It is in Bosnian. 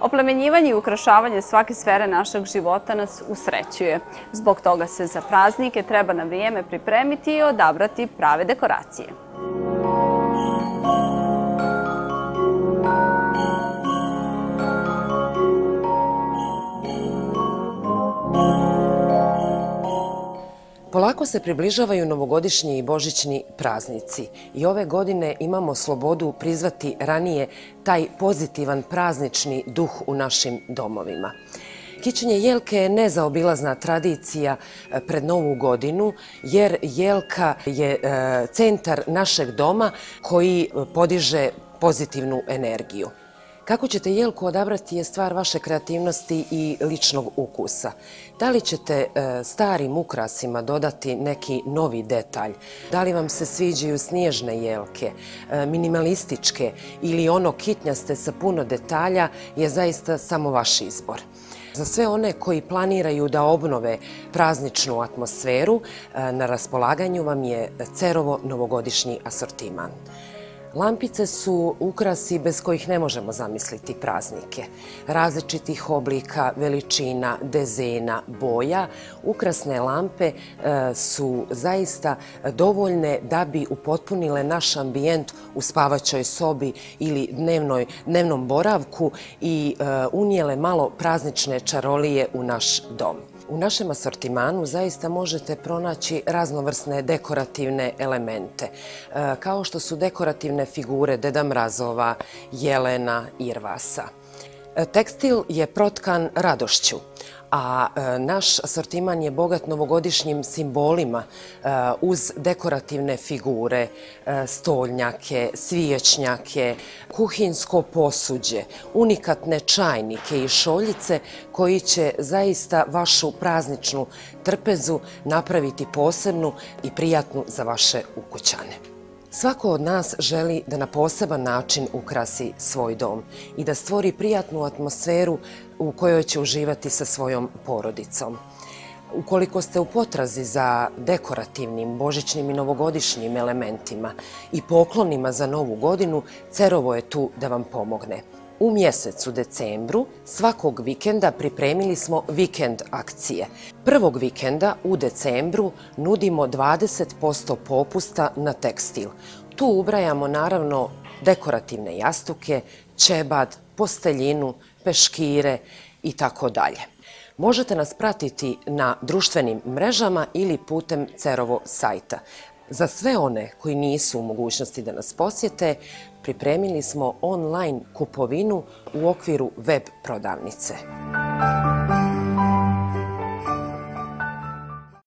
Oplemenjivanje i ukrašavanje svake sfere našeg života nas usrećuje. Zbog toga se za praznike treba na vrijeme pripremiti i odabrati prave dekoracije. Polako se približavaju novogodišnji i božićni praznici i ove godine imamo slobodu prizvati ranije taj pozitivan praznični duh u našim domovima. Kićenje jelke je nezaobilazna tradicija e, pred novu godinu jer jelka je e, centar našeg doma koji e, podiže pozitivnu energiju. Kako ćete jelku odabrati je stvar vaše kreativnosti i ličnog ukusa. Da li ćete e, starim ukrasima dodati neki novi detalj? Da li vam se sviđaju snježne jelke, e, minimalističke ili ono kitnjaste sa puno detalja je zaista samo vaš izbor. Za sve one koji planiraju da obnove prazničnu atmosferu, e, na raspolaganju vam je Cerovo novogodišnji asortiman. Lampice su ukrasi bez kojih ne možemo zamisliti praznike. Različitih oblika, veličina, dezena, boja, ukrasne lampe e, su zaista dovoljne da bi upotpunile naš ambijent u spavaćoj sobi ili dnevnoj, dnevnom boravku i e, unijele malo praznične čarolije u naš dom. U našem asortimanu zaista možete pronaći raznovrsne dekorativne elemente, e, kao što su dekorativne figure Deda Mrazova, Jelena, Irvasa. E, tekstil je protkan radošću, a e, naš asortiman je bogat novogodišnjim simbolima e, uz dekorativne figure, e, stoljnjake, svijećnjake, kuhinsko posuđe, unikatne čajnike i šoljice koji će zaista vašu prazničnu trpezu napraviti posebnu i prijatnu za vaše ukućane. Svako od nas želi da na poseban način ukrasi svoj dom i da stvori prijatnu atmosferu u kojoj će uživati sa svojom porodicom. Ukoliko ste u potrazi za dekorativnim, božićnim i novogodišnjim elementima i poklonima za novu godinu, Cerovo je tu da vam pomogne. U mjesecu decembru svakog vikenda pripremili smo vikend akcije. Prvog vikenda u decembru nudimo 20% popusta na tekstil. Tu ubrajamo naravno dekorativne jastuke, čebad, posteljinu, peškire i tako dalje. Možete nas pratiti na društvenim mrežama ili putem Cerovo sajta. Za sve one koji nisu u mogućnosti da nas posjete, pripremili smo online kupovinu u okviru web prodavnice. Muzika